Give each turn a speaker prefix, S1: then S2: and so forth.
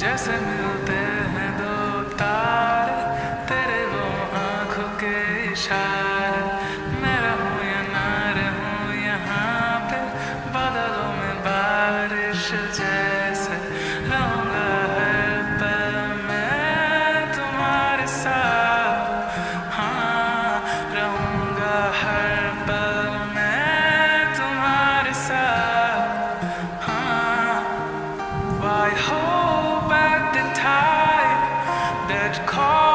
S1: जैसे मिलते हैं दो तार, तेरे वो आँखों के इशार। मैं रहूँ या ना रहूँ यहाँ पे, बदलों में बारिश जैसे रहूँगा हाँ, हर पल मैं तुम्हारे साथ हाँ रहूँगा हर पल मैं तुम्हारे साथ हाँ। I हो that call.